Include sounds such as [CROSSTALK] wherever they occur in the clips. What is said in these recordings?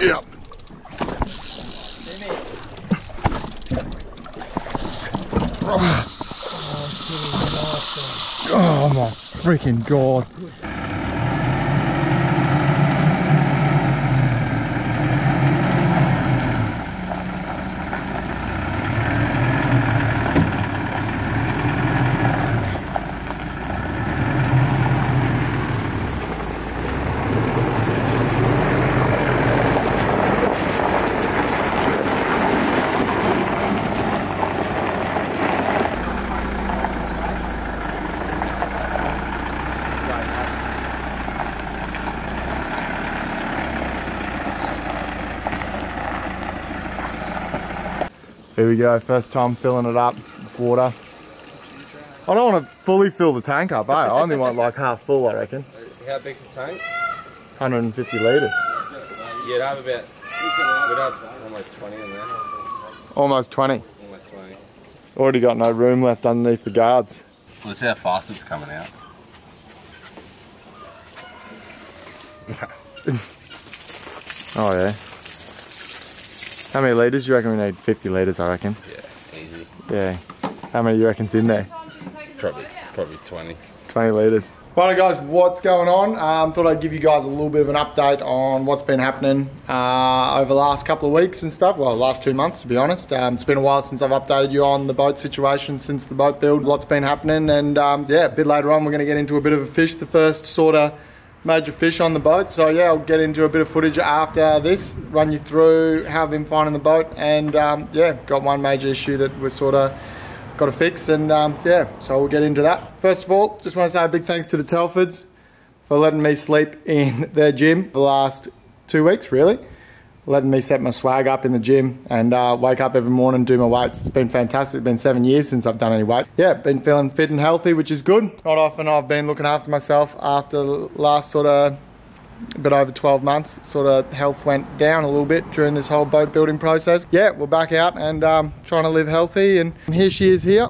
Yep. Oh my freaking god. Here we go, first time filling it up with water. I don't want to fully fill the tank up, eh? I only want like half full, I reckon. How big's the tank? 150 litres. You'd have about, we'd have almost 20 in there. Almost 20. Almost 20. Already got no room left underneath the guards. Let's see how fast it's coming out. [LAUGHS] Oh yeah. How many litres? You reckon we need 50 litres, I reckon. Yeah, easy. Yeah. How many you reckon's in there? Probably, probably 20. 20 litres. Right guys, what's going on? Um, thought I'd give you guys a little bit of an update on what's been happening uh, over the last couple of weeks and stuff. Well, last two months to be honest. Um, it's been a while since I've updated you on the boat situation since the boat build. Lots been happening and um, yeah, a bit later on we're going to get into a bit of a fish, the first sort of major fish on the boat. So yeah, I'll get into a bit of footage after this, run you through how I've been finding the boat and um, yeah, got one major issue that was sort of got to fix and um, yeah so we'll get into that first of all just want to say a big thanks to the telfords for letting me sleep in [LAUGHS] their gym the last two weeks really letting me set my swag up in the gym and uh, wake up every morning do my weights. It's been fantastic. It's been seven years since i've done any weight. Yeah been feeling fit and healthy which is good. Not often i've been looking after myself after the last sort of a bit over 12 months sort of health went down a little bit during this whole boat building process. Yeah we're back out and um, trying to live healthy and here she is here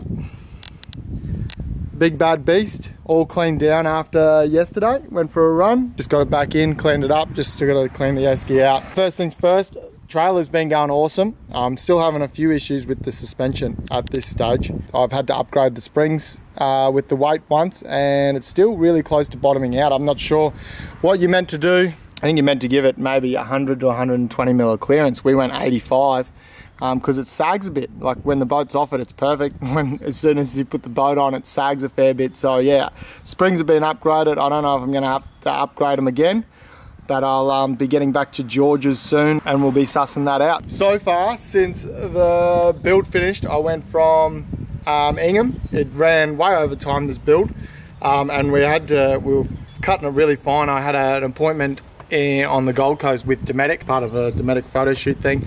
big bad beast all cleaned down after yesterday. Went for a run. Just got it back in cleaned it up. Just got to clean the esky out. First things first trailer's been going awesome. I'm still having a few issues with the suspension at this stage. I've had to upgrade the springs uh, with the weight once and it's still really close to bottoming out. I'm not sure what you meant to do. I think you meant to give it maybe 100 to 120 mil of clearance. We went 85 because um, it sags a bit. Like when the boat's off it, it's perfect. [LAUGHS] When as soon as you put the boat on, it sags a fair bit. So yeah, springs have been upgraded. I don't know if I'm going to have to upgrade them again, but I'll um, be getting back to George's soon, and we'll be sussing that out. So far, since the build finished, I went from um, Ingham. It ran way over time this build, um, and we had to we were cutting it really fine. I had an appointment in, on the Gold Coast with Dometic, part of a Dometic photo shoot thing.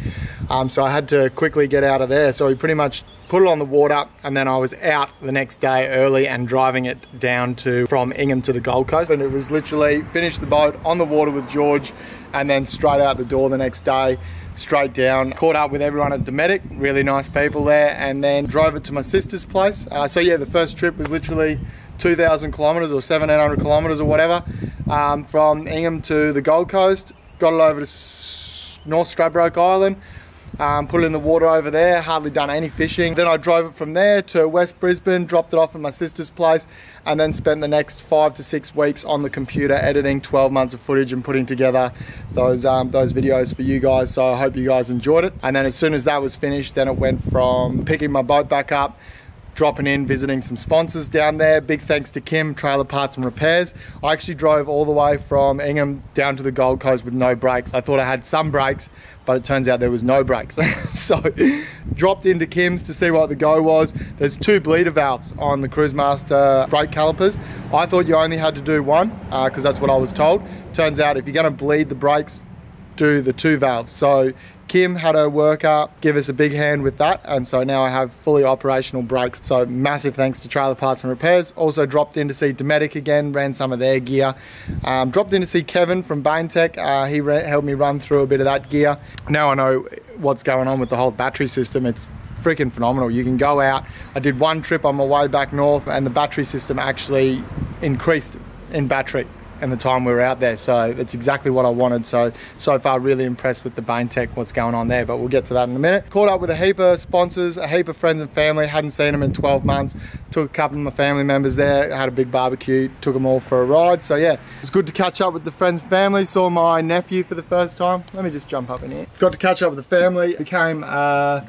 Um, so I had to quickly get out of there. So we pretty much put it on the water and then I was out the next day early and driving it down to from Ingham to the Gold Coast. And it was literally finished the boat on the water with George and then straight out the door the next day straight down. Caught up with everyone at Dometic, really nice people there, and then drove it to my sister's place. Uh, so yeah, the first trip was literally 2,000 kilometres or 1,700 kilometres or whatever um, from Ingham to the Gold Coast. Got it over to North Stradbroke Island. Um, put it in the water over there, hardly done any fishing. Then I drove it from there to West Brisbane, dropped it off at my sister's place, and then spent the next five to six weeks on the computer editing 12 months of footage and putting together those um, those videos for you guys. So I hope you guys enjoyed it. And then as soon as that was finished, then it went from picking my boat back up dropping in, visiting some sponsors down there. Big thanks to Kim, Trailer Parts and Repairs. I actually drove all the way from Ingham down to the Gold Coast with no brakes. I thought I had some brakes, but it turns out there was no brakes. [LAUGHS] so dropped into Kim's to see what the go was. There's two bleeder valves on the Cruise Master brake calipers. I thought you only had to do one because uh, that's what I was told. Turns out if you're going to bleed the brakes, do the two valves. So Kim had her worker give us a big hand with that and so now I have fully operational brakes. So massive thanks to Trailer Parts and Repairs. Also dropped in to see Dometic again, ran some of their gear. Um, dropped in to see Kevin from BainTech. Uh, he helped me run through a bit of that gear. Now I know what's going on with the whole battery system. It's freaking phenomenal. You can go out. I did one trip on my way back north and the battery system actually increased in battery and the time we were out there. So it's exactly what I wanted. So, so far really impressed with the BainTech, what's going on there, but we'll get to that in a minute. Caught up with a heap of sponsors, a heap of friends and family, hadn't seen them in 12 months. Took a couple of my family members there, had a big barbecue, took them all for a ride. So yeah, it's good to catch up with the friends and family. Saw my nephew for the first time. Let me just jump up in here. Got to catch up with the family. Became uh,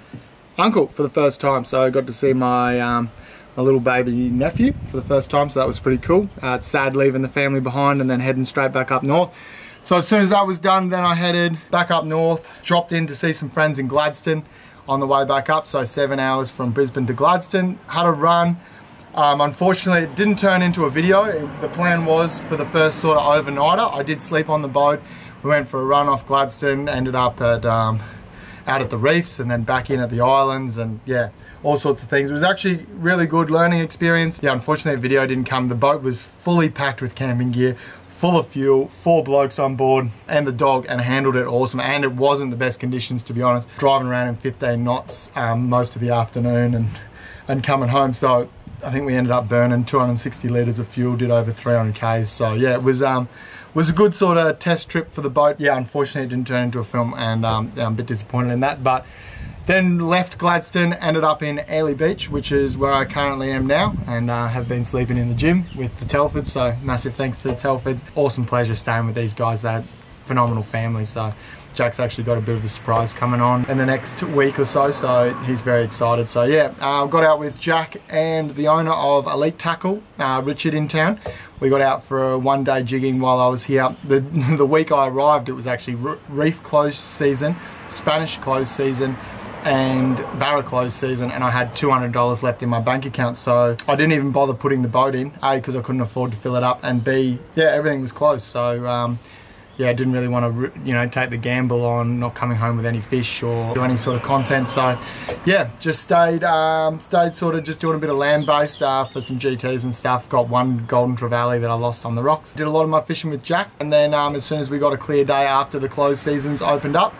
uncle for the first time. So I got to see my um, my little baby nephew for the first time, so that was pretty cool. Uh, it's sad leaving the family behind and then heading straight back up north. So as soon as that was done, then I headed back up north, dropped in to see some friends in Gladstone on the way back up, so seven hours from Brisbane to Gladstone. Had a run. Um, unfortunately, it didn't turn into a video. It, the plan was for the first sort of overnighter. I did sleep on the boat. We went for a run off Gladstone, ended up at um, out at the reefs and then back in at the islands and yeah, all sorts of things. It was actually really good learning experience. Yeah, unfortunately video didn't come. The boat was fully packed with camping gear, full of fuel, four blokes on board, and the dog, and handled it awesome. And it wasn't the best conditions, to be honest. Driving around in 15 knots um, most of the afternoon and, and coming home. So I think we ended up burning 260 litres of fuel, did over 300 Ks. So yeah, it was um, was a good sort of test trip for the boat. Yeah, unfortunately it didn't turn into a film and um, yeah, I'm a bit disappointed in that. But then left Gladstone, ended up in Airlie Beach, which is where I currently am now, and uh, have been sleeping in the gym with the Telfords. So massive thanks to the Telfords. Awesome pleasure staying with these guys. They're phenomenal family. So Jack's actually got a bit of a surprise coming on in the next week or so, so he's very excited. So yeah, uh, got out with Jack and the owner of Elite Tackle, uh, Richard in town. We got out for a one day jigging while I was here. The, [LAUGHS] the week I arrived, it was actually reef closed season, Spanish closed season, and Barra closed season and I had $200 left in my bank account so I didn't even bother putting the boat in A because I couldn't afford to fill it up and B yeah everything was closed so um, yeah I didn't really want to you know take the gamble on not coming home with any fish or do any sort of content so yeah just stayed um, stayed sort of just doing a bit of land based uh, for some GTs and stuff got one golden trevally that I lost on the rocks did a lot of my fishing with Jack and then um, as soon as we got a clear day after the closed seasons opened up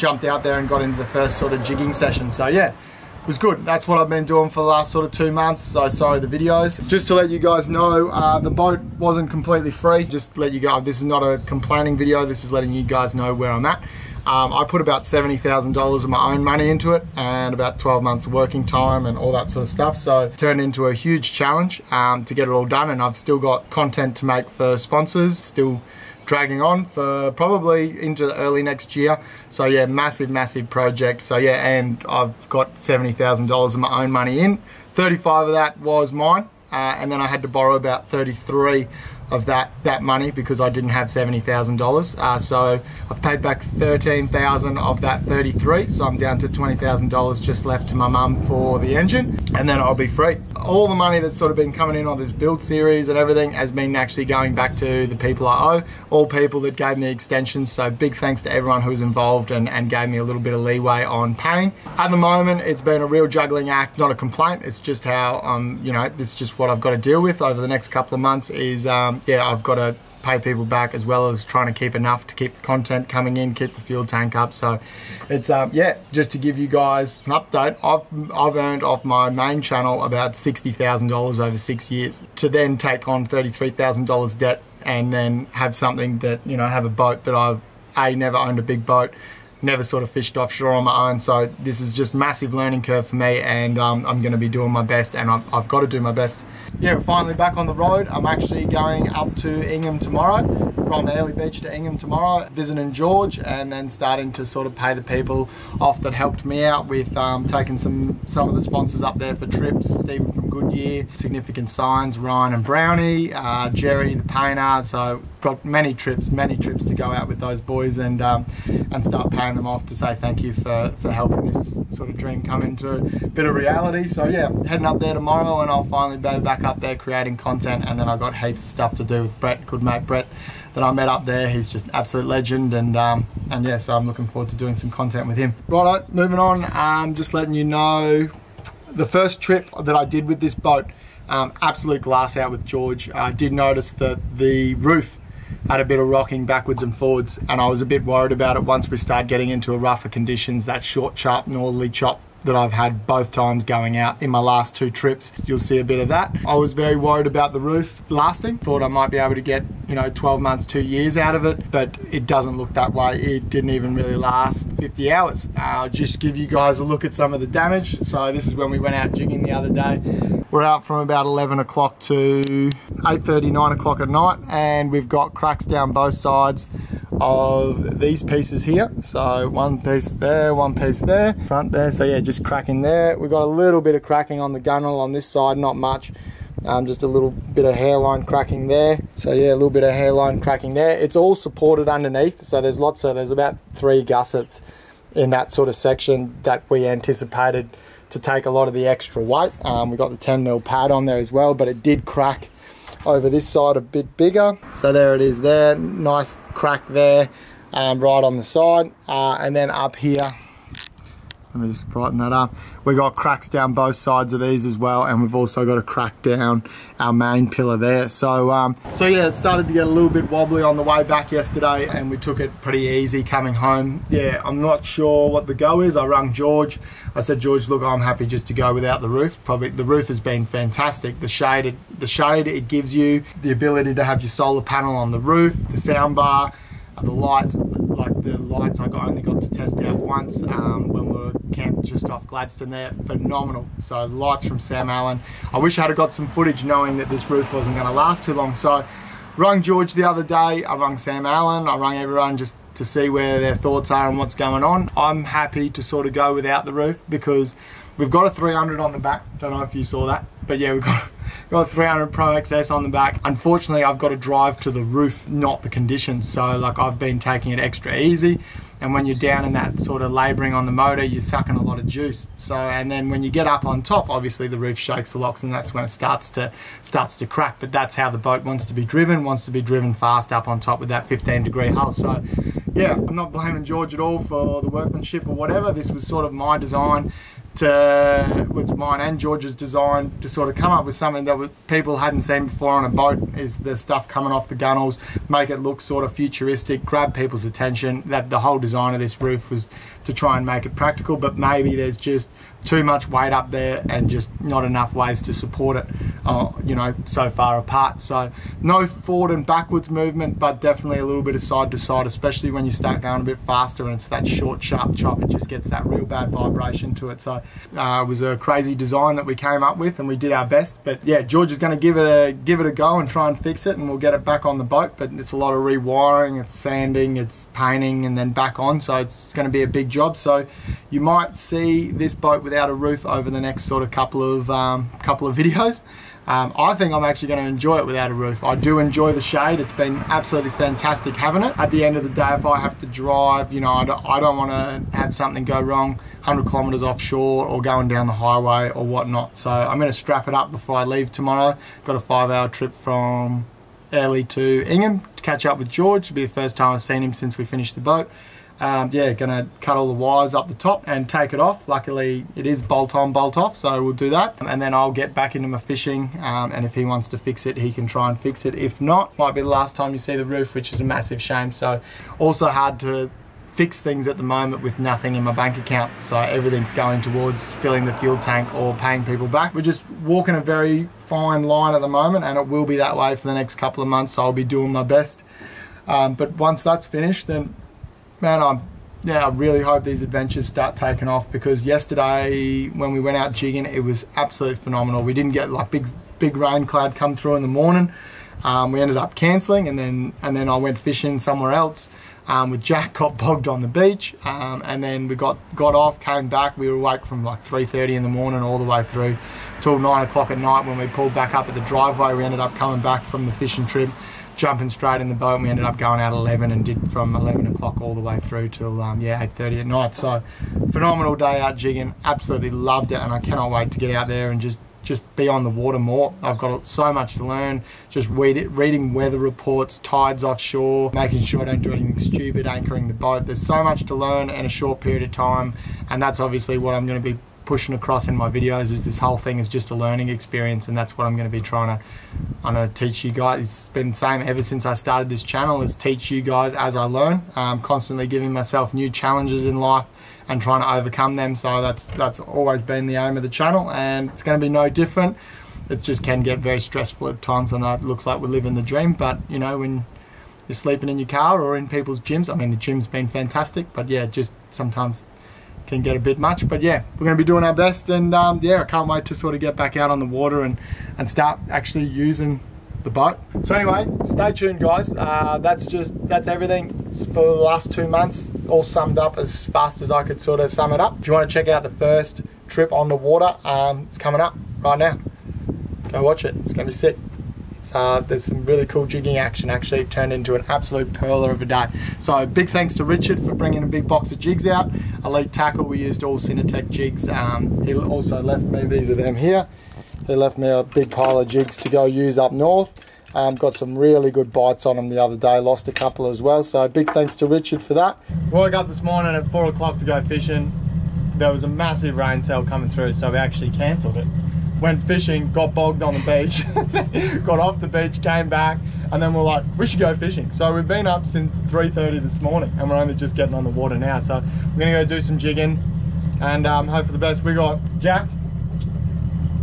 jumped out there and got into the first sort of jigging session. So yeah, it was good. That's what I've been doing for the last sort of two months. So sorry the videos. Just to let you guys know, uh, the boat wasn't completely free. Just let you go. This is not a complaining video. This is letting you guys know where I'm at. Um, I put about $70,000 of my own money into it and about 12 months working time and all that sort of stuff. So it turned into a huge challenge um, to get it all done and I've still got content to make for sponsors, still dragging on for probably into early next year. So yeah, massive, massive project. So yeah, and I've got $70,000 of my own money in. 35 of that was mine. Uh, and then I had to borrow about 33 of that that money because I didn't have seventy thousand uh, dollars. So I've paid back thirteen thousand of that thirty-three. So I'm down to twenty thousand dollars just left to my mum for the engine, and then I'll be free. All the money that's sort of been coming in on this build series and everything has been actually going back to the people I owe, all people that gave me extensions. So big thanks to everyone who was involved and, and gave me a little bit of leeway on paying. At the moment, it's been a real juggling act, not a complaint. It's just how um, you know, this is just what I've got to deal with over the next couple of months. Is yeah, I've got to pay people back as well as trying to keep enough to keep the content coming in, keep the fuel tank up. So it's, um, yeah, just to give you guys an update, I've, I've earned off my main channel about $60,000 over six years to then take on $33,000 debt and then have something that, you know, have a boat that I've, A, never owned a big boat, never sort of fished offshore on my own. So this is just massive learning curve for me and um, I'm going to be doing my best and I've, I've got to do my best. Yeah, we're finally back on the road. I'm actually going up to Ingham tomorrow from Airlie Beach to Ingham tomorrow, visiting George and then starting to sort of pay the people off that helped me out with um, taking some, some of the sponsors up there for trips. Stephen Goodyear, Significant Signs, Ryan and Brownie, uh, Jerry the painter. So got many trips, many trips to go out with those boys and um, and start paying them off to say thank you for, for helping this sort of dream come into a bit of reality. So yeah, heading up there tomorrow and I'll finally be back up there creating content and then I've got heaps of stuff to do with Brett, good mate Brett that I met up there. He's just absolute legend, and um, and yeah, so I'm looking forward to doing some content with him. Right, moving on. Um, just letting you know, the first trip that I did with this boat, um, absolute glass out with George. I did notice that the roof had a bit of rocking backwards and forwards, and I was a bit worried about it once we started getting into a rougher conditions. That short, sharp northerly chop that I've had both times going out in my last two trips. You'll see a bit of that. I was very worried about the roof lasting. Thought I might be able to get, you know, 12 months, two years out of it, but it doesn't look that way. It didn't even really last 50 hours. I'll just give you guys a look at some of the damage. So this is when we went out jigging the other day. We're out from about 11 o'clock to 8.30, 9 o'clock at night, and we've got cracks down both sides of these pieces here. So one piece there, one piece there, front there. So yeah, just cracking there. We've got a little bit of cracking on the gunnel on this side, not much. Um, just a little bit of hairline cracking there. So yeah, a little bit of hairline cracking there. It's all supported underneath. So there's lots of, there's about three gussets in that sort of section that we anticipated to take a lot of the extra weight. Um, we got the 10 mil pad on there as well, but it did crack over this side a bit bigger. So there it is there, nice crack there, um, right on the side. Uh, and then up here, let me just brighten that up. We've got cracks down both sides of these as well, and we've also got a crack down our main pillar there. So, um, so yeah, it started to get a little bit wobbly on the way back yesterday, and we took it pretty easy coming home. Yeah, I'm not sure what the go is. I rung George. I said, George, look, I'm happy just to go without the roof. Probably the roof has been fantastic. The shade, it, the shade it gives you, the ability to have your solar panel on the roof, the sound bar, the lights. Like the lights, I only got to test out once um, when we were camped just off Gladstone there. Phenomenal. So lights from Sam Allen. I wish I had got some footage knowing that this roof wasn't going to last too long. So rung George the other day. I rung Sam Allen. I rung everyone just to see where their thoughts are and what's going on. I'm happy to sort of go without the roof because we've got a 300 on the back. Don't know if you saw that, but yeah, we've got got a 300 Pro XS on the back. Unfortunately, I've got to drive to the roof, not the conditions. So like I've been taking it extra easy. And when you're down in that sort of laboring on the motor, you're sucking a lot of juice. So, and then when you get up on top, obviously the roof shakes the locks and that's when it starts to, starts to crack. But that's how the boat wants to be driven, wants to be driven fast up on top with that 15 degree hull. So yeah, I'm not blaming George at all for the workmanship or whatever. This was sort of my design Uh, to with mine and George's design to sort of come up with something that people hadn't seen before on a boat is the stuff coming off the gunnels make it look sort of futuristic grab people's attention that the whole design of this roof was to try and make it practical but maybe there's just too much weight up there and just not enough ways to support it uh, you know so far apart. So no forward and backwards movement but definitely a little bit of side to side especially when you start going a bit faster and it's that short sharp chop it just gets that real bad vibration to it. So uh, it was a crazy design that we came up with and we did our best but yeah George is going to give it a give it a go and try and fix it and we'll get it back on the boat but it's a lot of rewiring it's sanding it's painting and then back on. So it's, it's going to be a big job so you might see this boat without a roof over the next sort of couple of um, couple of videos. Um, I think I'm actually going to enjoy it without a roof. I do enjoy the shade. It's been absolutely fantastic having it. At the end of the day, if I have to drive, you know, I don't, I don't want to have something go wrong 100 kilometers offshore or going down the highway or whatnot. So I'm going to strap it up before I leave tomorrow. Got a five hour trip from Airlie to Ingham to catch up with George. It'll be the first time I've seen him since we finished the boat um, yeah, gonna cut all the wires up the top and take it off. Luckily, it is bolt on, bolt off, so we'll do that. And then I'll get back into my fishing, um, and if he wants to fix it, he can try and fix it. If not, might be the last time you see the roof, which is a massive shame. So also hard to fix things at the moment with nothing in my bank account. So everything's going towards filling the fuel tank or paying people back. We're just walking a very fine line at the moment, and it will be that way for the next couple of months. So I'll be doing my best. Um, but once that's finished, then man, I'm yeah, I really hope these adventures start taking off because yesterday when we went out jigging, it was absolutely phenomenal. We didn't get like big big rain cloud come through in the morning. Um, we ended up cancelling and then and then I went fishing somewhere else um, with Jack, [LAUGHS] got bogged on the beach, um, and then we got got off, came back. We were awake from like 3:30 in the morning all the way through till nine o'clock at night when we pulled back up at the driveway. We ended up coming back from the fishing trip jumping straight in the boat. And we ended up going out 11 and did from 11 o'clock all the way through till um, yeah 8:30 at night. So phenomenal day out jigging. Absolutely loved it, and I cannot wait to get out there and just just be on the water more. I've got so much to learn. Just read it, reading weather reports, tides offshore, making sure I don't do anything stupid, anchoring the boat. There's so much to learn in a short period of time, and that's obviously what I'm going to be pushing across in my videos is this whole thing is just a learning experience, and that's what I'm going to be trying to. I'm going to teach you guys. It's been the same ever since I started this channel. Is teach you guys as I learn. Um, constantly giving myself new challenges in life and trying to overcome them. So that's that's always been the aim of the channel, and it's going to be no different. It just can get very stressful at times. Know it looks like we're living the dream, but you know when you're sleeping in your car or in people's gyms. I mean, the gym's been fantastic, but yeah, just sometimes can get a bit much. But yeah, we're going to be doing our best, and um, yeah, I can't wait to sort of get back out on the water and and start actually using the boat. So anyway, stay tuned, guys. Uh, that's just that's everything for the last two months, all summed up as fast as I could sort of sum it up. If you want to check out the first trip on the water, um, it's coming up right now. Go watch it. It's going to be sick. Uh, there's some really cool jigging action actually it turned into an absolute perler of a day. So big thanks to Richard for bringing a big box of jigs out. Elite tackle we used all Cinetech jigs. Um, he also left me these are them here. He left me a big pile of jigs to go use up north. Um, got some really good bites on them the other day. Lost a couple as well. So big thanks to Richard for that. Woke up this morning at four o'clock to go fishing. There was a massive rain cell coming through so we actually cancelled it went fishing, got bogged on the beach, [LAUGHS] got off the beach, came back, and then we're like, we should go fishing. So we've been up since 3.30 this morning, and we're only just getting on the water now. So we're gonna go do some jigging, and um, hope for the best. We got Jack.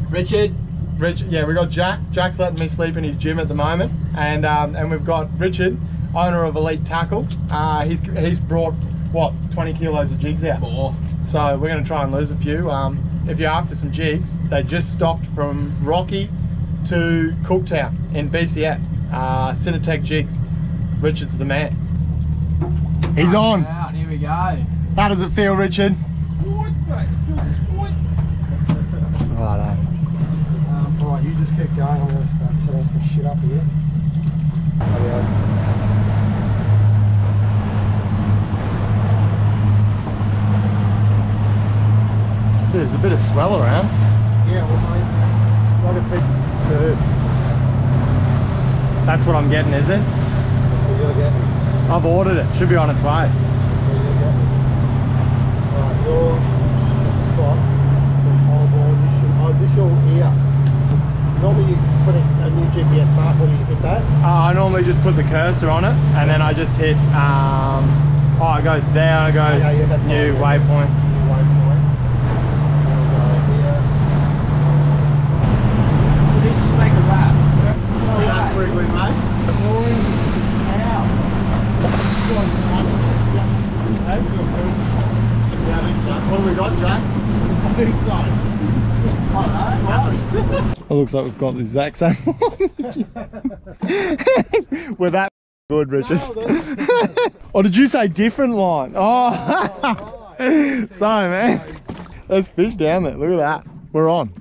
Richard. Rich, yeah, we got Jack. Jack's letting me sleep in his gym at the moment, and um, and we've got Richard, owner of Elite Tackle. Uh, he's he's brought what 20 kilos of jigs out. More. So we're gonna try and lose a few. Um, if you're after some jigs, they just stopped from Rocky to Cooktown in BCF. Uh, Cinetech jigs. Richard's the man. He's on. Out, here we go. How does it feel, Richard? Sweet, mate. It feels sweet. Righto. Um, all right, you just keep going. I'm going to start setting some shit up here. There's a bit of swell around. Yeah, well, like I said, look at this. That's what I'm getting, is it? Getting. I've ordered it. Should be on its way. What you're getting. All right, your spot, this whole board, you should, oh, is this your ear? Normally you put a, a new GPS when you hit that. Uh, I normally just put the cursor on it and then I just hit, um, oh, I go there, I go Yeah, yeah, that's new waypoint. New waypoint. There we go, here. We need to make a lap. Yeah, quickly, mate. What have we got, Jack? I think so. It looks like we've got the exact same [LAUGHS] We're that good, Richard. [LAUGHS] or oh, did you say different line? Oh, Oh, [LAUGHS] sorry, man. There's fish down there. Look at that. We're on.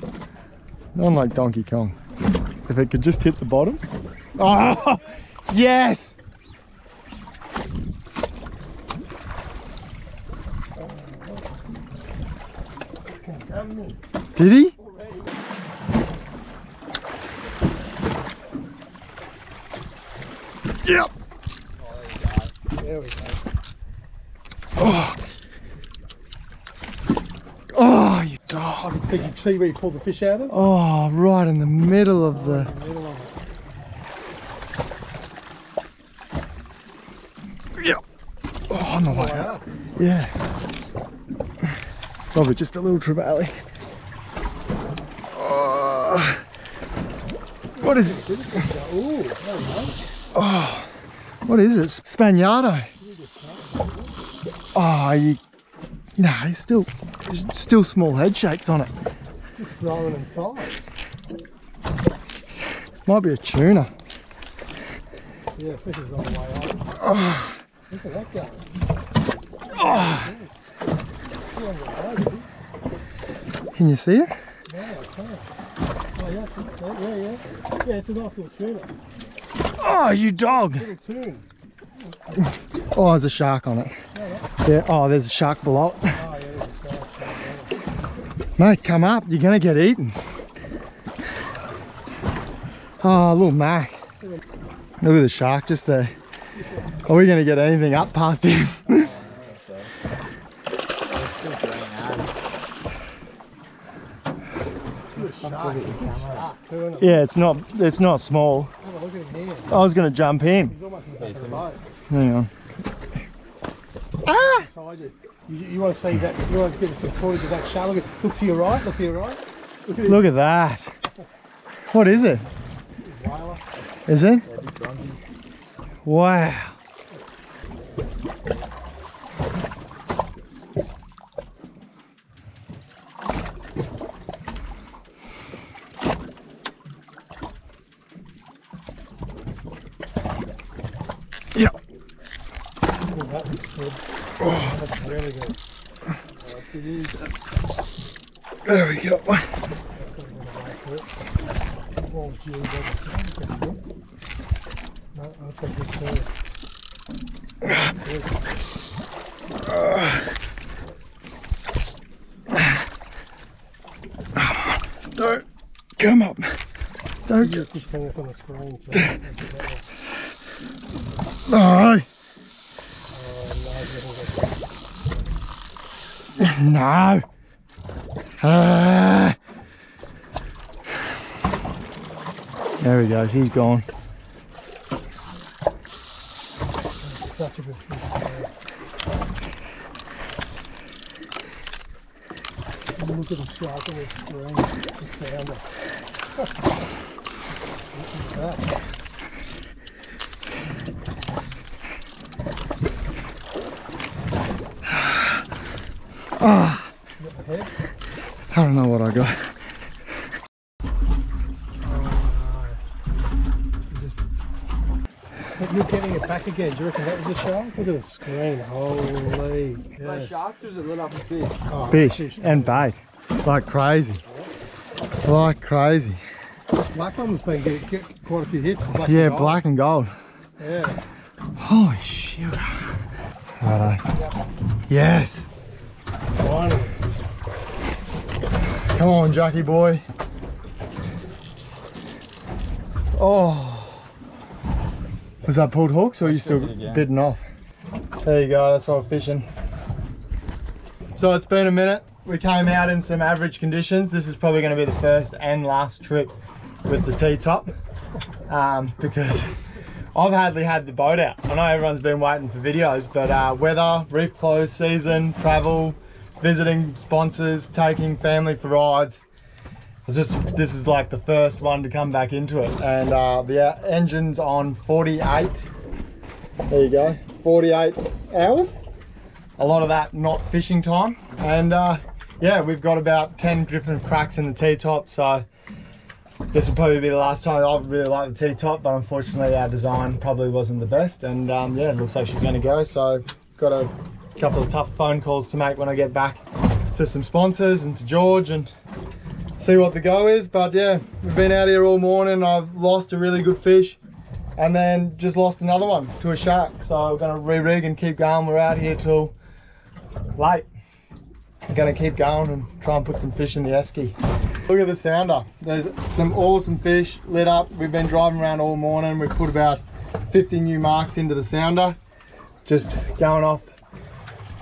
On like Donkey Kong. If it could just hit the bottom. Oh, [LAUGHS] yes. Did he? Yep. There we go. Oh. Oh, you dog. I can see, you see where you pulled the fish out of? Oh, right in the middle of the middle of it. Yep. Oh, on the way up. Yeah. Probably just a little trevally. Oh. What is it? Ooh, there we go. Oh, what is it? Spaniardo. Oh, you. No, he's still, still small head shakes on it. Just growing in size. Might be a tuna. Yeah, fish is on the way up. Oh, Look at that guy. oh. Can you see it? No, I can't. Oh, yeah, yeah, yeah. Yeah, it's a nice little tuna. Oh, you dog. [LAUGHS] Oh, there's a shark on it. Yeah. Oh, there's a shark below. Oh, yeah, there's a shark. Mate, come up. You're gonna get eaten. Oh, little Mac. Look at the shark just there. Are we gonna get anything up past him? shark. Shark, turn. Yeah, it's not it's not small. Have a look at him here. I was gonna jump in. He's almost in the back of the boat. Hang on. Ah! You. You, want to see that? You want to get some footage of that shark? Look, at, look to your right. Look to your right. Look at Look at that. What is it? Is it? Wow. Oh. Oh, you- There we go. Oh, gee, that's a good. That's good. Don't come up. Don't You get. just coming up on the screen. So that's No. Ah. There we go. He's gone. such a good fish. man. Look at the shark on the screen, the sounder. Look at that. Ah. You got the head? I don't know what I got. Oh no. You just... But you're getting it back again. Do you reckon that was a shark? Look at the screen. Holy. Like Yeah. sharks or is it lit up as fish? Oh, Fish and bait. Like crazy. Like crazy. Black one was been get, get quite a few hits. Black Yeah, and black and gold. Yeah. Holy shit. Righto. Yes. Finally. Come on, Jackie boy. Oh. Was that pulled hooks or are you still Still good, yeah. bidding off? There you go, that's what we're fishing. So it's been a minute. We came out in some average conditions. This is probably going to be the first and last trip with the T-top um, because I've hardly had the boat out. I know everyone's been waiting for videos, but uh, weather, reef close season, travel, visiting sponsors, taking family for rides. It's just this is like the first one to come back into it, and uh, the uh, engine's on 48. There you go, 48 hours. A lot of that not fishing time, and uh, yeah, we've got about 10 different cracks in the T-top, so this will probably be the last time. I really like the T-top, but unfortunately our design probably wasn't the best, and um, yeah, it looks like she's going to go. So got a couple of tough phone calls to make when I get back to some sponsors and to George and see what the go is. But yeah, we've been out here all morning. I've lost a really good fish and then just lost another one to a shark. So we're gonna re-rig and keep going. We're out here till late. We're gonna keep going and try and put some fish in the esky. Look at the sounder. There's some awesome fish lit up. We've been driving around all morning. We've put about 50 new marks into the sounder. Just going off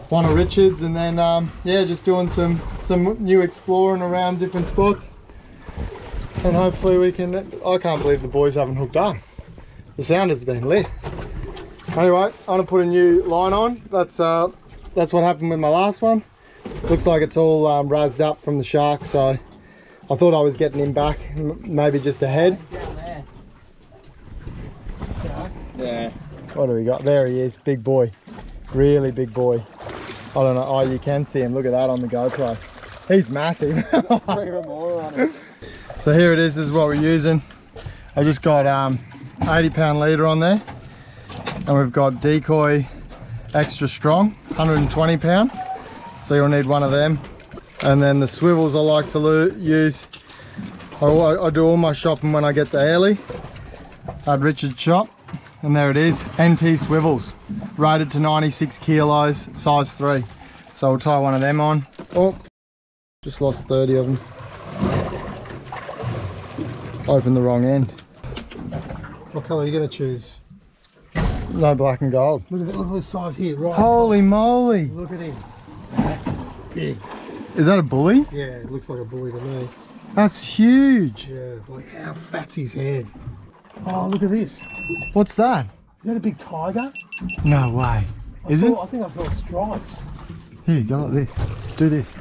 one of Richard's and then um, yeah, just doing some some new exploring around different spots. And hopefully we can, I can't believe the boys haven't hooked up. The sound has been lit. Anyway, I'm gonna put a new line on. That's uh, that's what happened with my last one. Looks like it's all um, razzed up from the shark, so I thought I was getting him back, maybe just ahead. Down. Yeah. What do we got? There he is, big boy. Really big boy. I don't know, oh you can see him, look at that on the GoPro. He's massive. [LAUGHS] So here it is, this is what we're using. I just got um, 80 pound leader on there. And we've got decoy extra strong, 120 pound. So you'll need one of them. And then the swivels I like to use. I, I do all my shopping when I get to Airlie at Richard's shop. And there it is, NT swivels, rated to 96 kilos, size three. So we'll tie one of them on. Oh, just lost 30 of them. Open the wrong end. What colour are you going to choose? No black and gold. Look at that, look at the size here, right? Holy moly! Look at him. That's big. Is that a bully? Yeah, it looks like a bully to me. That's huge. Yeah, like how fat's his head? Oh, look at this. What's that? Is that a big tiger? No way. I Is saw, it? I think I saw stripes. Here, go like this. Do this.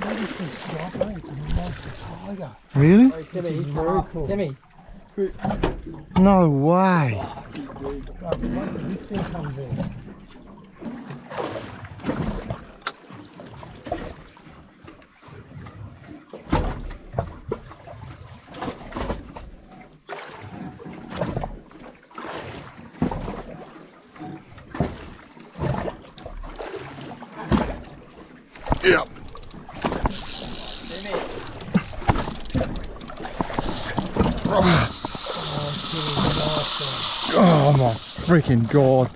Maybe some stripes. I eh? think it's a monster tiger. Really? Hey, Timmy, he's Very cool. Timmy. No way. Oh, this thing comes in. Yep. Oh my freaking god.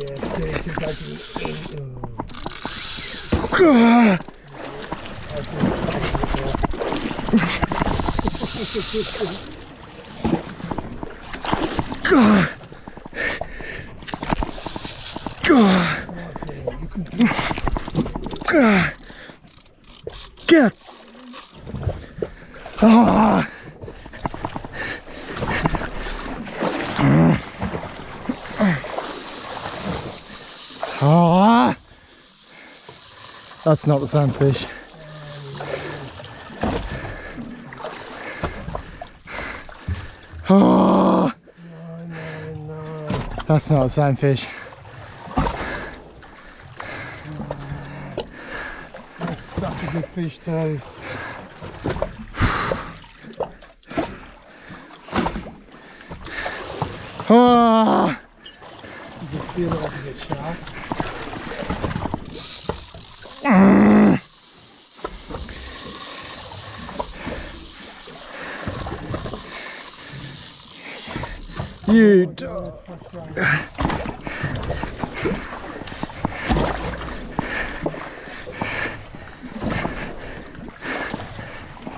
Yeah, Ah. God. God. Get. Ah. Ah. That's not the same fish. No. that's not the same fish. Such a good fish too. Oh, You can feel it like you get sharp. you. do- That's frustrating.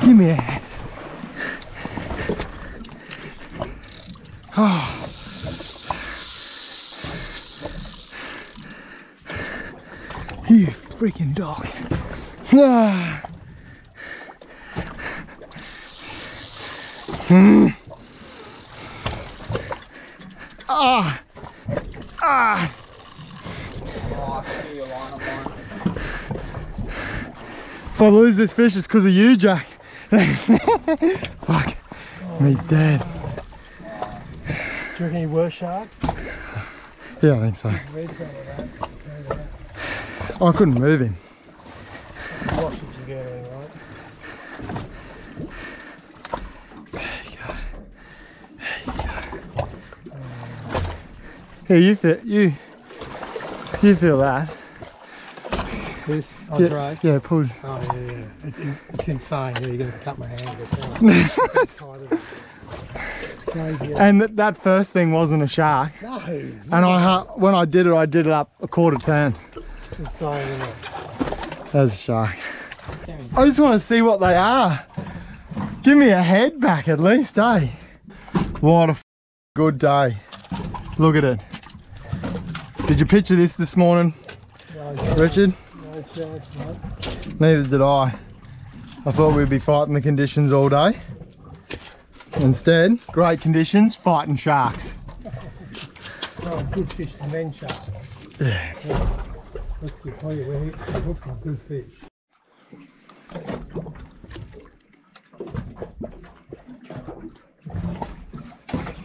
Give me a hand. Oh. [SIGHS] You freaking dog. Ah. [SIGHS] Hmm. Ah. Ah. If I lose this fish, it's because of you, Jack. [LAUGHS] Fuck. Me dead. Do you reckon he were sharks? Yeah, I think so. Red's got all that. Know that. I couldn't move him. Wash it together, right? Here, you feel you. You feel that? This, I'll yeah, drag. yeah, pull. Oh yeah, yeah. It's, it's, it's insane. Yeah, you're gonna cut my hands. That's how [LAUGHS] it's excited. It's crazy. And th- that first thing wasn't a shark. No, And I ha- when I did it, I did it up a quarter turn. insane, isn't it? There's a shark. I just want to see what they are. Give me a head back at least, eh? What a f- good day. Look at it. Did you picture this this morning, No Richard? no chance, mate. Neither did I. I thought we'd be fighting the conditions all day. Instead, great conditions, fighting sharks. Oh, good fish and then sharks. Yeah. That's good. Oh yeah, we we hooked some good fish.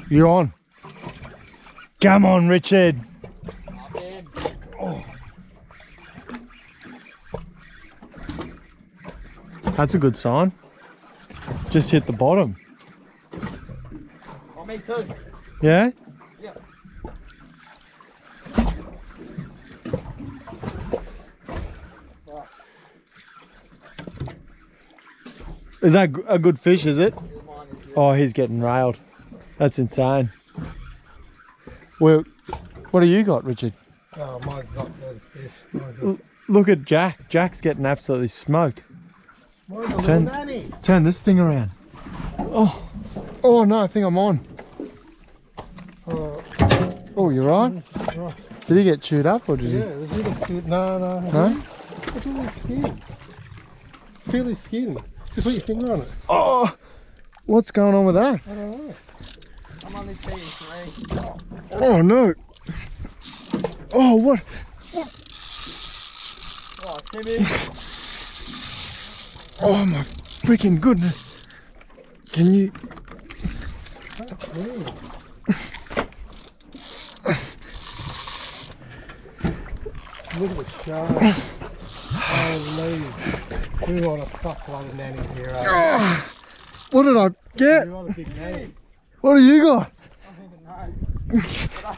You're on. Come on, Richard. That's a good sign. Just hit the bottom. Oh, me too. Yeah? Yeah. Is that a good fish, is it? Mine is Oh, he's getting railed. That's insane. Well, what do you got, Richard? Oh, mine's not good fish. Mine's L- Look at Jack. Jack's getting absolutely smoked. Mine's a little Ten- Turn this thing around. Oh, oh no, I think I'm on. Oh, Oh, you're on? oh, Did he get chewed up or did he? yeah, there's a little food. No, no. he? No? Look at this skin. Feel his skin. Just put your finger on it. Oh, what's going on with that? I don't know. I'm on this PS3. Oh no. Oh, what? Oh, Timmy. Oh my freaking goodness. Can you? That's weird. Look at the show. Holy. We want a fuck lot of nanny here, eh? Oh, [SIGHS] what did I get? We want a big nanny. What do you got? I don't even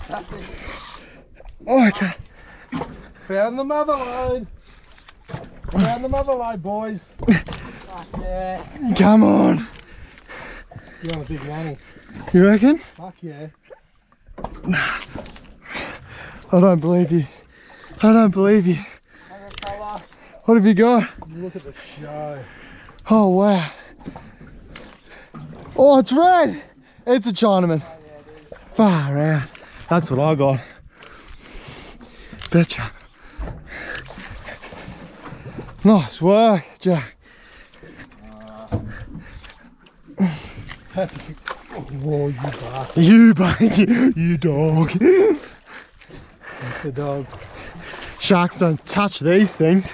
know. Oh, okay. Found the mother lode. Found the mother lode, boys. Fuck yeah. Come on. You want a big nanny? You reckon? Fuck yeah. I don't believe you. I don't believe you. What have you got? Look at the show. Oh wow. Oh, it's red. It's a Chinaman. Oh yeah. Far out. That's what I got. Betcha. Nice work, Jack. That's a big... Whoa, you bastard. You, you dog. The dog. Sharks don't touch these things.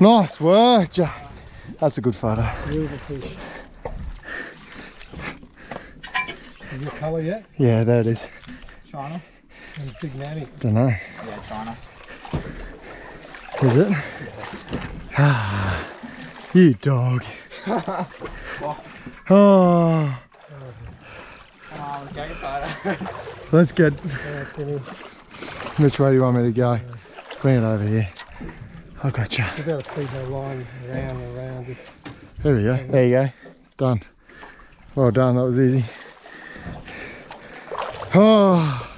Nice work, Jack. That's a good photo. Beautiful fish. Is your colour yet? Yeah, there it is. China? And big nanny. Don't know. Yeah, China. Is it? Ah, you dog. [LAUGHS] [LAUGHS] Oh, Oh, let's go get photos. let's get. Yeah, Timmy. Which way do you want me to go? Bring it over here. I gotcha. You've got to feed that line around and around. Just There we go. There you go. Done. Well done. That was easy. Oh,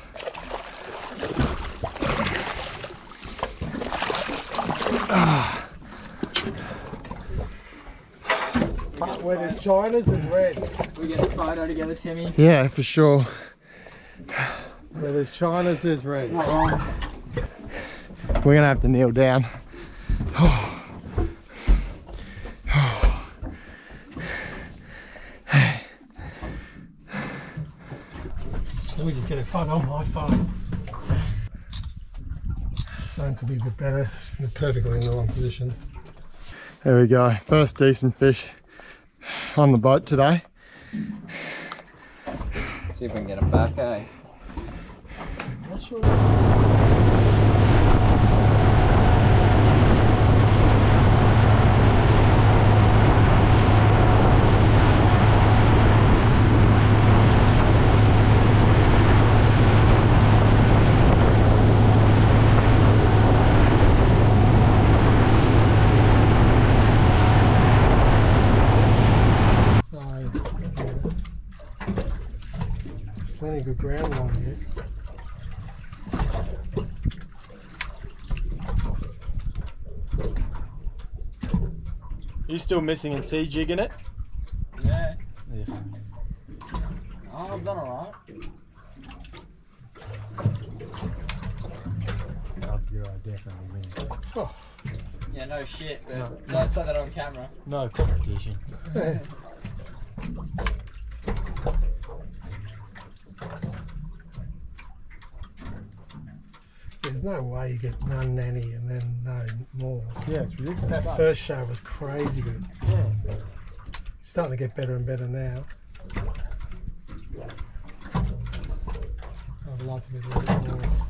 where there's Chinas, there's reds. We get a photo together, Timmy. yeah, for sure. Where there's Chinas, there's reds. We're gonna have to kneel down. Oh. Let me just get a photo on my phone. Sun could be a bit better. It's perfectly in the wrong position. There we go. First decent fish on the boat today. See if we can get him back, eh? Not sure. So, yeah. There's plenty of good ground along here. You still missing and sea jigging it? Yeah. Yeah. Oh, I've done alright. Oh, yeah, no shit, but don't say that on camera. No competition. [LAUGHS] There's no way you get one nanny and then no more. Yeah, it's ridiculous. That first show was crazy good. Yeah. Starting to get better and better now. I'd like to be a little bit more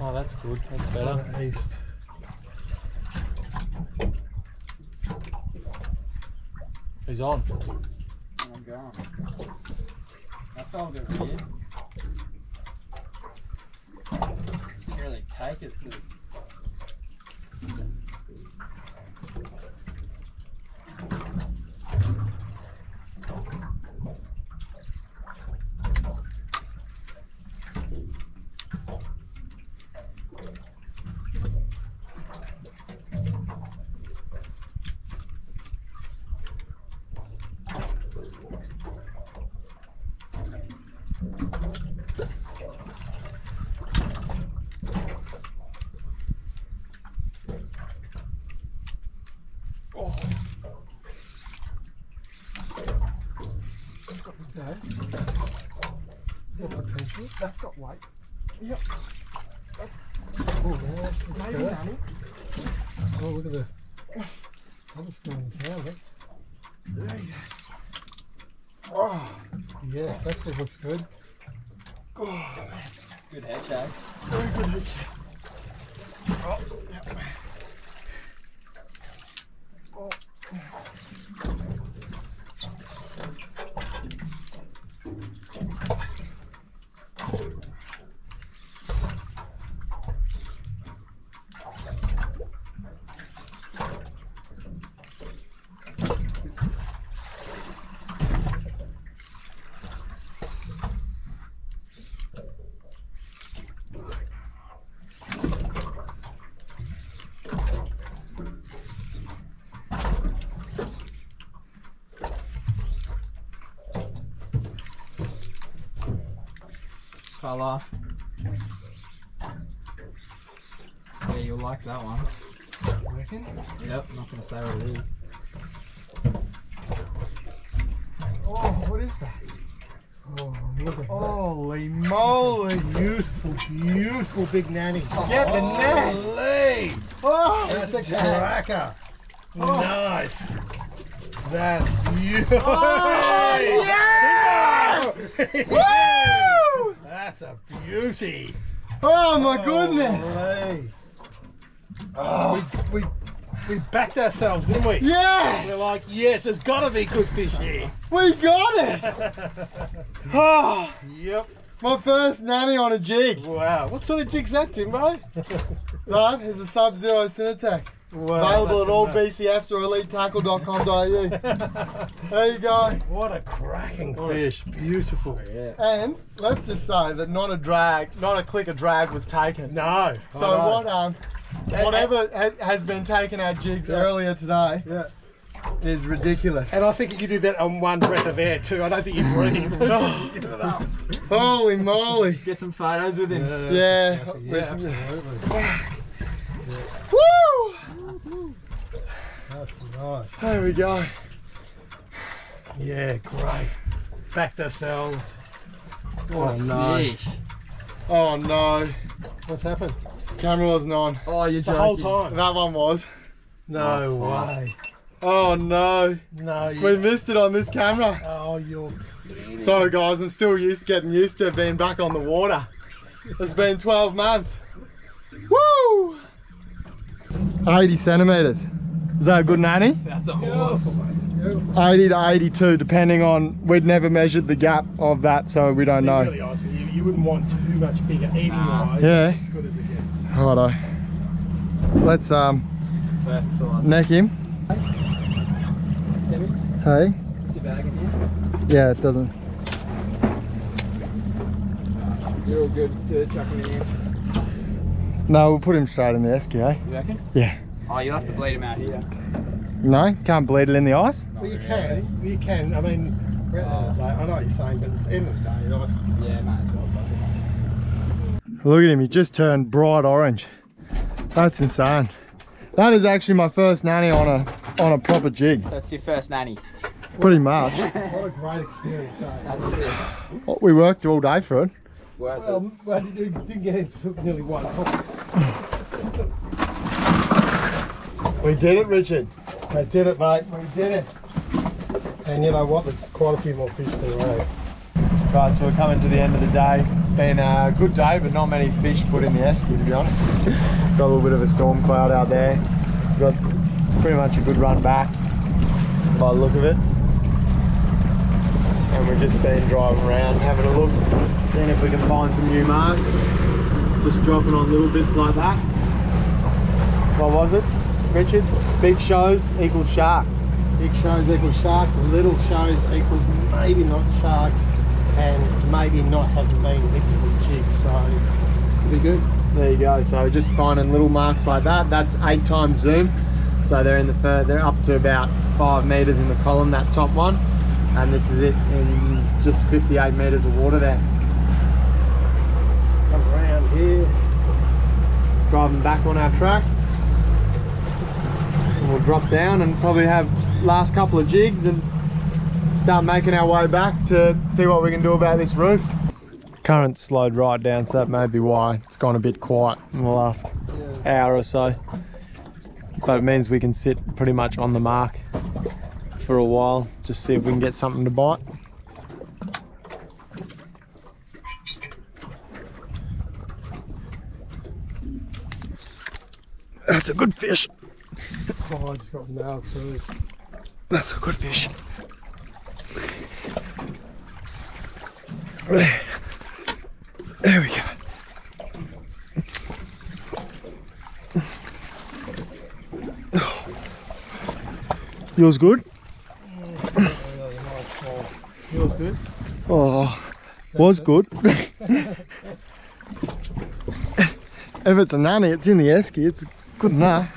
Oh, that's good. That's on the east. He's on. Oh my god. That felt a bit weird. Didn't really take it to. Okay. Weight. Yep. That's, oh, yeah. Maybe good. nanny. Oh, look at the double spoon in house. eh? Oh, yes, that looks good. Good head shake. Very good hit. Oh, yep. Colour. Yeah, you'll like that one. Reckon? Yep, not gonna say what it is. Oh, what is that? Oh, look at that. Holy moly! Beautiful, beautiful big nanny. Get the net! Holy! Oh, That's a cracker. Oh. Nice. That's oh, beautiful. Oh, yes! [LAUGHS] Woo! Beauty. Oh my goodness! Oh, Holy. Oh, we, we, we backed ourselves, didn't we? Yes. We're like, yes, there's got to be good fish here. We got it! Oh, [LAUGHS] Yep. my first nanny on a jig. Wow. What sort of jig's that, Timbo? [LAUGHS] That is a Sub-Zero BainTech. Wow, Available at that's all BCFs or elitetackle.com.au. there you go. What a cracking fish. Beautiful. Yeah. And let's just say that not a drag, not a click of drag was taken. No. So I know. what um whatever has, has been taken out jigs earlier today Yeah. is ridiculous. And I think if you do that on one breath of air too, I don't think you breathe. [LAUGHS] Get. Holy moly! Get some photos with him. Yeah. Yeah, absolutely. Woo! That's nice. There we go. Yeah, great. Backed ourselves. Oh no! Fish. Oh no! What's happened? Camera wasn't on. Oh, you're The whole time. That one was. No oh, fuck. way. Oh no! No, We missed it on this camera. Oh, you're. Sorry guys, I'm still used getting used to being back on the water. It's been 12 months. Woo! 80 centimeters. Is that a good nanny? That's a horse. 80 to 82, depending on. We'd never measured the gap of that, so we don't know. really honest with you, you wouldn't want too much bigger eating Nah. wise. Yeah. It's as good as it gets. Righto. Let's um Perfect size. neck him. Timmy, Hey. is your bag in here? Yeah, it doesn't. You're all good to chuck him in here. No, we'll put him straight in the esky. You reckon? Yeah. Oh, you'll have to bleed him out here. No, can't bleed it in the eyes. Well, you can. You can. I mean, we're at the end of the day, I know what you're saying, but it's the end of the day. You know, it's- Yeah, might as well. Look at him, he just turned bright orange. That's insane. That is actually my first nanny on a on a proper jig, it. So it's your first nanny. pretty much. [LAUGHS] What a great experience. eh? That's it. We worked all day for it. Worth Well, it. well, you didn't didn't get into nearly one. [LAUGHS] We did it, Richard. I did it, mate. We did it. And you know what? There's quite a few more fish there, eh? Right, so we're coming to the end of the day. Been a good day, but not many fish put in the esky, to be honest. [LAUGHS] Got a little bit of a storm cloud out there. Got pretty much a good run back by the look of it. And we've just been driving around, having a look, seeing if we can find some new marks. Just dropping on little bits like that. What was it, Richard? Big shows equals sharks. Big shows equals sharks, little shows equals maybe not sharks, and maybe not having been hit with jigs. So, it'll be good. There you go. So just finding little marks like that. That's eight times zoom. So they're in the fur, they're up to about five meters in the column. That top one, and this is it in just 58 meters of water there. Just come around here. Driving back on our track. We'll drop down and probably have last couple of jigs and start making our way back to see what we can do about this roof. Current slowed right down, so that may be why it's gone a bit quiet in the last hour or so. But it means we can sit pretty much on the mark for a while, just see if we can get something to bite. That's a good fish. Oh, I just got nailed too. That's a good fish. There we go. Yours good? Yours good? Oh, was good. [LAUGHS] if it's a nanny, it's in the esky. It's good [LAUGHS] enough.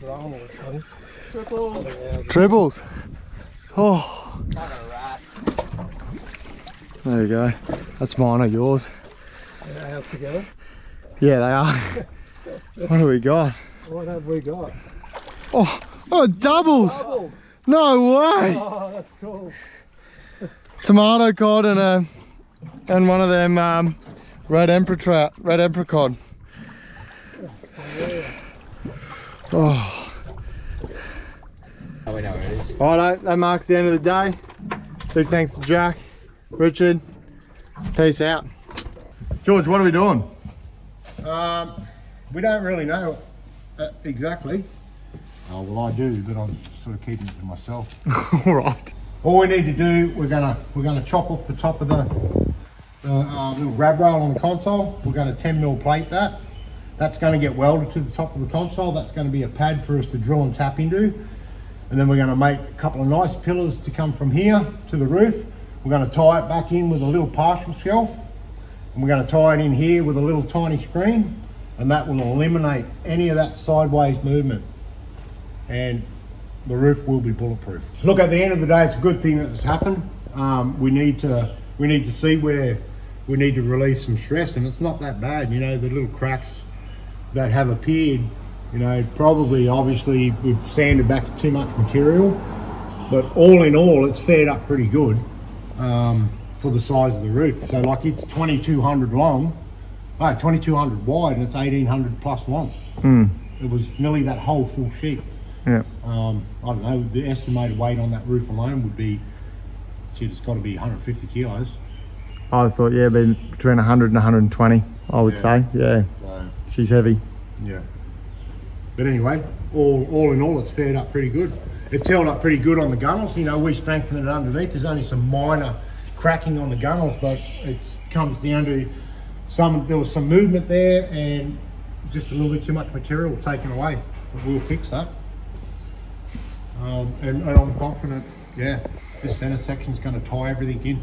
Drama or something. Oh, Like a rat. there you go. That's mine or yours. Yeah, how's together? Yeah, they are. [LAUGHS] what do we got? What have we got? Oh, oh, doubles. Double! No way. Oh, that's cool. Tomato cod and a and one of them um, red emperor trout, red emperor cod. Oh. Oh, we know where it is. Righto, that marks the end of the day. Big thanks to Jack, Richard. Peace out. George, what are we doing? Um, we don't really know uh, exactly. Oh, well, I do, but I'm sort of keeping it to myself. [LAUGHS] All right. All we need to do, we're gonna we're gonna chop off the top of the, the uh, little grab rail on the console. We're gonna 10 mil plate that. That's gonna get welded to the top of the console. That's gonna be a pad for us to drill and tap into. And then we're gonna make a couple of nice pillars to come from here to the roof. We're gonna tie it back in with a little partial shelf. And we're gonna tie it in here with a little tiny screen. And that will eliminate any of that sideways movement. And the roof will be bulletproof. Look, at the end of the day, it's a good thing that happened. Um, we need to we need to see where we need to release some stress, and it's not that bad. You know, the little cracks that have appeared. You know, probably obviously we've sanded back too much material, but all in all, it's fared up pretty good um, for the size of the roof. So like it's 2200 long, oh, 2200 wide, and it's 1800 plus long. Hmm. It was nearly that whole full sheet. Yeah. Um, I don't know, the estimated weight on that roof alone would be, shit, it's got to be 150 kilos. I thought, yeah, been between 100 and 120, I would Yeah. say. Yeah, So, she's heavy. yeah. But anyway, all, all in all, it's fared up pretty good. It's held up pretty good on the gunnels. You know, we strengthened it underneath. There's only some minor cracking on the gunnels, but it comes down to some, there was some movement there and just a little bit too much material taken away. But we'll fix that. Um, and, and I'm confident, yeah, this center section's going to tie everything in.